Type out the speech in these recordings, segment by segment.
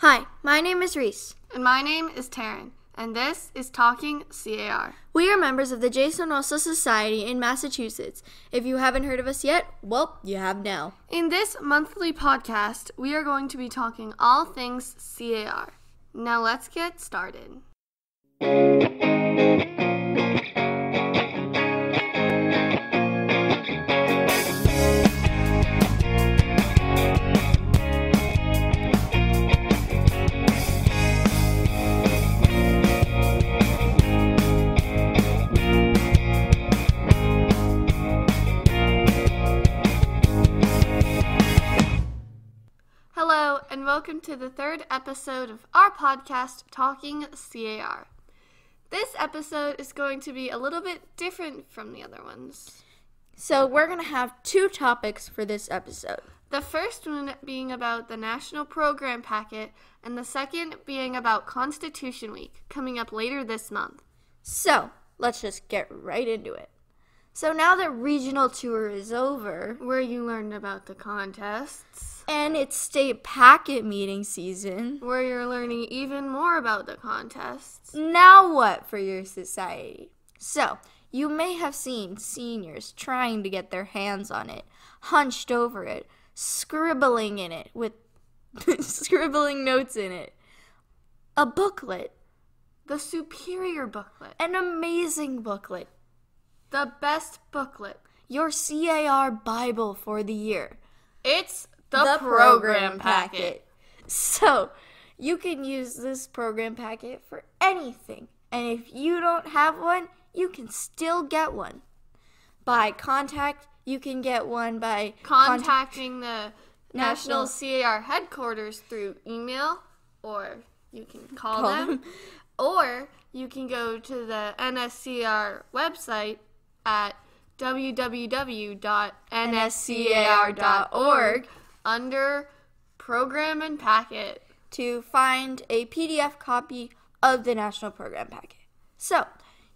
Hi, my name is Reese. And my name is Taryn, and this is Talking CAR. We are members of the Jason Russell Society in Massachusetts. If you haven't heard of us yet, well, you have now. In this monthly podcast, we are going to be talking all things CAR. Now let's get started. Welcome to the third episode of our podcast, Talking CAR. This episode is going to be a little bit different from the other ones. So, we're going to have two topics for this episode. The first one being about the National Program Packet, and the second being about Constitution Week, coming up later this month. So, let's just get right into it. So, now that regional tour is over Where you learned about the contests, and it's state packet meeting season, where you're learning even more about the contests. now what for your society? So, you may have seen seniors trying to get their hands on it, hunched over it, scribbling in it with scribbling notes in it. A booklet, The Superior Booklet, an amazing booklet, the best booklet. your CAR Bible for the year. It's the, program, packet. So, you can use this program packet for anything. And if you don't have one, you can still get one. By contact, you can get one by contact. contacting the National- National CAR headquarters through email, or you can call, Call them, them. or you can go to the NSCAR website at www.nscar.org under Program and Packet. to find a PDF copy of the national program packet. So,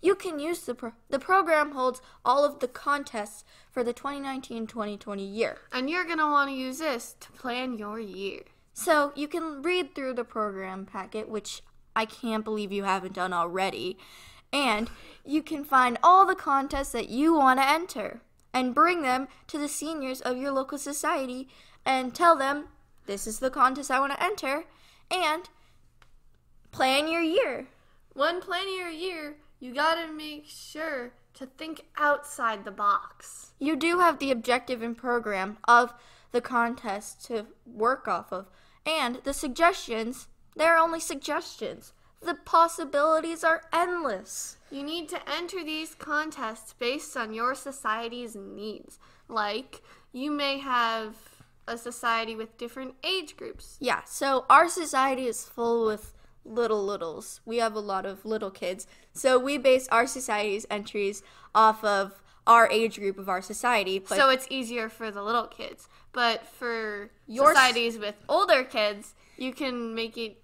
you can use the pro- the program holds all of the contests for the 2019-2020 year. And you're going to want to use this to plan your year. So, you can read through the program packet, which I can't believe you haven't done already, and you can find all the contests that you want to enter and bring them to the seniors of your local society and tell them this is the contest I want to enter and plan your year. When planning your year, you got to make sure to think outside the box. You do have the objective and program of the contest to work off of, and the suggestions, they're only suggestions. The possibilities are endless. You need to enter these contests based on your society's needs. Like, you may have a society with different age groups. Yeah, so our society is full with little littles. We have a lot of little kids. So we base our society's entries off of our age group of our society. But so it's easier for the little kids. But for Your societies with older kids, you can make it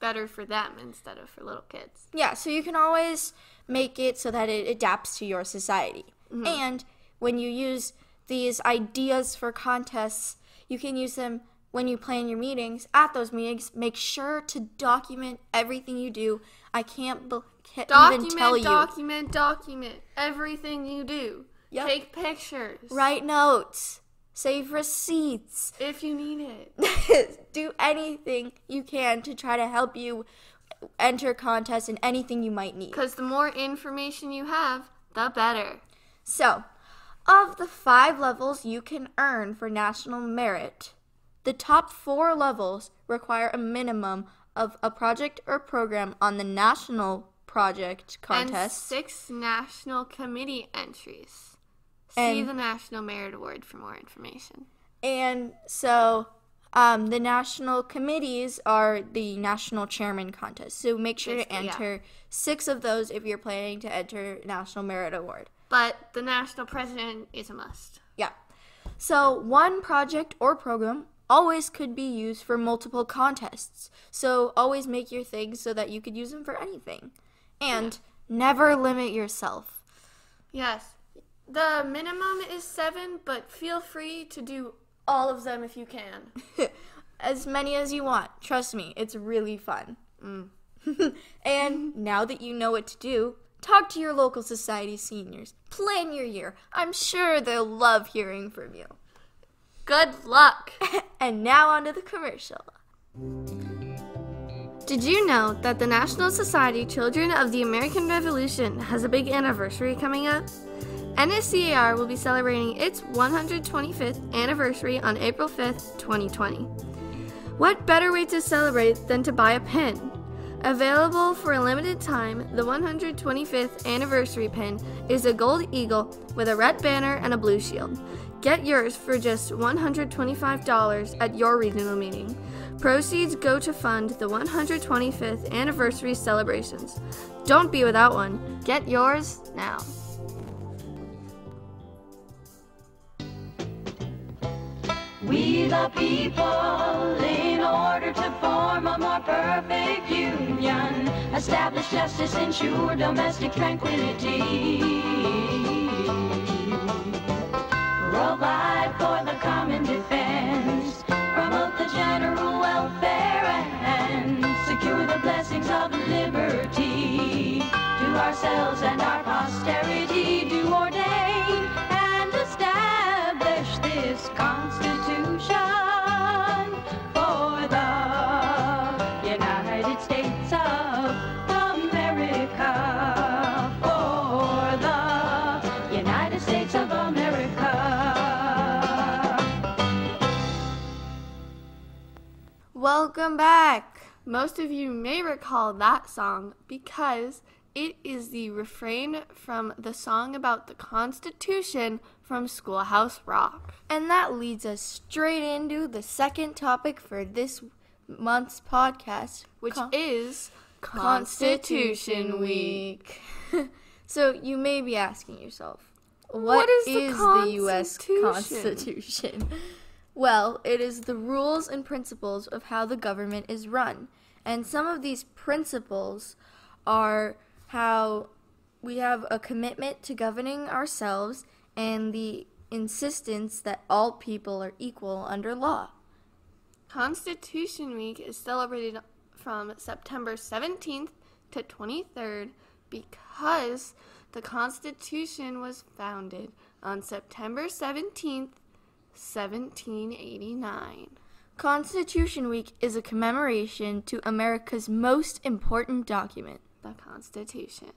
better for them instead of for little kids. Yeah, so you can always make it so that it adapts to your society. Mm-hmm. And when you use these ideas for contests, you can use them when you plan your meetings. At those meetings, make sure to document everything you do. I can't, be- can't even tell Document, you. document, document everything you do. Yep. Take pictures. Write notes. Save receipts. If you need it. do anything you can to try to help you enter contests and anything you might need. Because the more information you have, the better. So, of the five levels you can earn for national merit, the top four levels require a minimum of a project or program on the national project contest And six national committee entries. See And- the National Merit Award for more information. And so um, the national committees are the national chairman contest. So make sure to Basically, yeah. enter six of those if you're planning to enter National Merit Award. But the national president is a must. Yeah. So one project or program always could be used for multiple contests. So always make your things so that you could use them for anything. And never limit yourself. Yes. The minimum is seven, but feel free to do all of them if you can. as many as you want. Trust me, it's really fun. Mm. and now that you know what to do, talk to your local society seniors. Plan your year. I'm sure they'll love hearing from you. Good luck! and now on to the commercial. Did you know that the National Society Children of the American Revolution has a big anniversary coming up? NSCAR will be celebrating its 125th anniversary on April 5th, 2020. What better way to celebrate than to buy a pin? Available for a limited time, the 125th anniversary pin is a gold eagle with a red banner and a blue shield. Get yours for just $125 at your regional meeting. Proceeds go to fund the 125th anniversary celebrations. Don't be without one. Get yours now. We the people, in order to form a more perfect union, establish justice, ensure domestic tranquility. Provide for the common defense, promote the general welfare, and secure the blessings of liberty. To ourselves and our posterity Welcome back. Most of you may recall that song because it is the refrain from the song about the Constitution from Schoolhouse Rock. And that leads us straight into the second topic for this month's podcast, which Con- is Constitution Week. so you may be asking yourself, What is the the U.S. Constitution? Well, it is the rules and principles of how the government is run. And some of these principles are how we have a commitment to governing ourselves and the insistence that all people are equal under law. Constitution Week is celebrated from September 17th to 23rd because the Constitution was founded on September 17th, 1789. Constitution Week is a commemoration to America's most important document, The Constitution.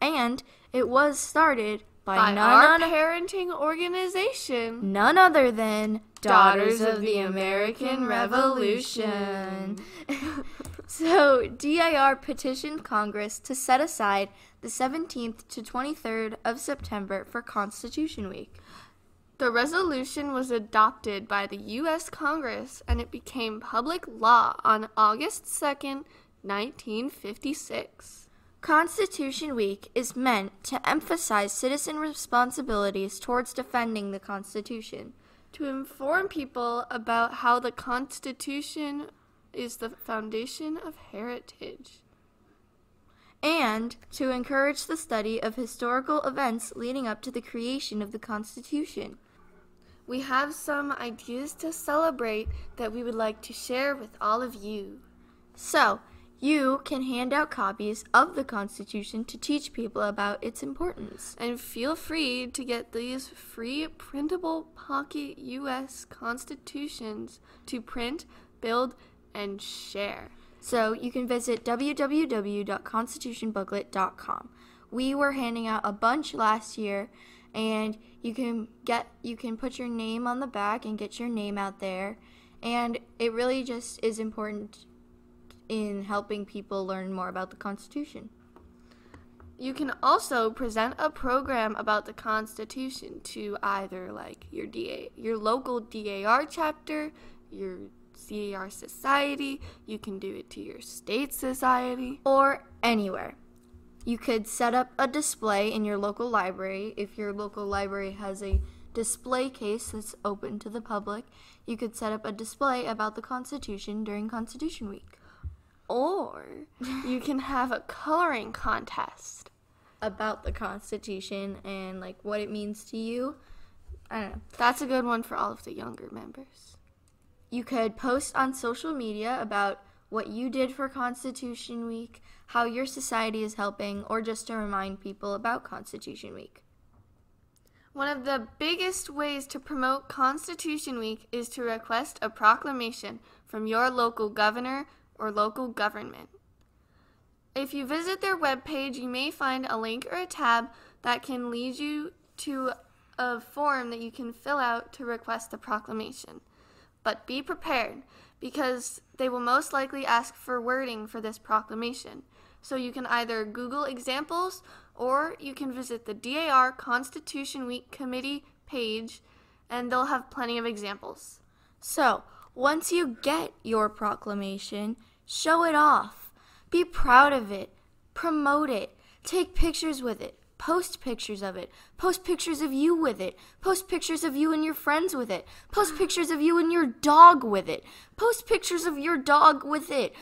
and it was started by, By none, our parenting organization, none other than Daughters of the American Revolution. so, DAR petitioned Congress to set aside the 17th to 23rd of September for Constitution Week. The resolution was adopted by the U.S. Congress and it became public law on August 2, 1956. Constitution Week is meant to emphasize citizen responsibilities towards defending the Constitution. To inform people about how the Constitution is the foundation of heritage. and to encourage the study of historical events leading up to the creation of the Constitution. We have some ideas to celebrate that we would like to share with all of you. So, you can hand out copies of the Constitution to teach people about its importance. And feel free to get these free printable pocket US constitutions to print, build, and share. So, you can visit www.constitutionbooklet.com. We were handing out a bunch last year and you can get you can put your name on the back and get your name out there and it really just is important in helping people learn more about the Constitution. You can also present a program about the Constitution to either like your DA, your local DAR chapter, your CAR society. You can do it to your state society. or anywhere. You could set up a display in your local library. If your local library has a display case that's open to the public, you could set up a display about the Constitution during Constitution Week. Or you can have a coloring contest. About the Constitution and like what it means to you. I don't know. That's a good one for all of the younger members. you could post on social media about what you did for Constitution Week, how your society is helping, or just to remind people about Constitution Week. One of the biggest ways to promote Constitution Week is to request a proclamation from your local governor or local government. If you visit their webpage, you may find a link or a tab that can lead you to a form that you can fill out to request the proclamation. But be prepared because they will most likely ask for wording for this proclamation. So you can either Google examples or you can visit the DAR Constitution Week Committee page and they'll have plenty of examples. So, once you get your proclamation, show it off. Be proud of it. Promote it. Take pictures with it. Post pictures of it. Post pictures of you with it. Post pictures of you and your friends with it. Post pictures of you and your dog with it. Post pictures of your dog with it.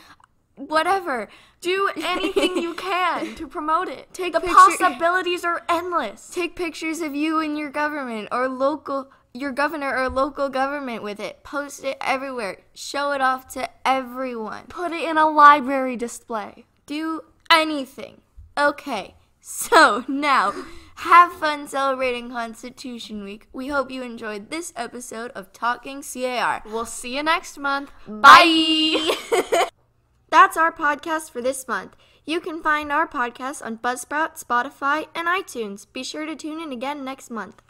Whatever. Do anything you can to promote it. Take the picture- possibilities are endless. Take pictures of you and your government or local your governor or local government with it. Post it everywhere. Show it off to everyone. Put it in a library display. Do anything. Okay. So, now have fun celebrating Constitution Week. We hope you enjoyed this episode of Talking CAR. We'll see you next month. Bye. That's our podcast for this month. You can find our podcast on Buzzsprout, Spotify, and iTunes. Be sure to tune in again next month.